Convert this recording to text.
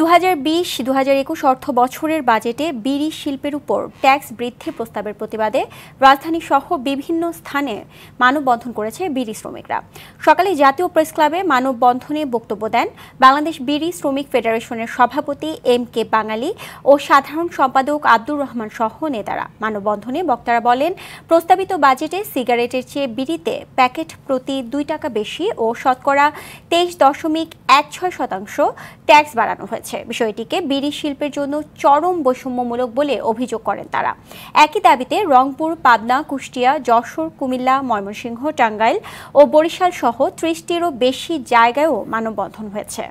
দু হাজার বিশ দু হাজার একুশ অর্থ বছরের বাজেটে বিড়ি শিল্পের উপর ট্যাক্স বৃদ্ধি প্রস্তাবের প্রতিবাদে রাজধানী সহ বিভিন্ন স্থানে মানববন্ধন করেছে বিড়ি শ্রমিকরা। সকালে জাতীয় প্রেস ক্লাবে মানববন্ধনে বক্তব্য দেন বাংলাদেশ বিড়ি শ্রমিক ফেডারেশনের সভাপতি এম কে বাঙালি ও সাধারণ সম্পাদক আব্দুর রহমান সহ নেতারা। মানববন্ধনে বক্তারা বলেন, প্রস্তাবিত বাজেটে সিগারেটের চেয়ে বিড়িতে প্যাকেট প্রতি দুই টাকা বেশি ও শতকরা তেইশ দশমিক এক ছয় শতাংশ ট্যাক্স বাড়ানো হয়েছে। বিষয়টিকে বিড়ি শিল্পের জন্য চরম বৈষম্যমূলক বলে অভিযোগ করেন তারা। একই দাবিতে রংপুর, পাবনা, কুষ্টিয়া, যশোর, কুমিল্লা, ময়মনসিংহ, টাঙ্গাইল ও বরিশাল সহ ত্রিশটিরও বেশি জায়গায়ও মানববন্ধন হয়েছে।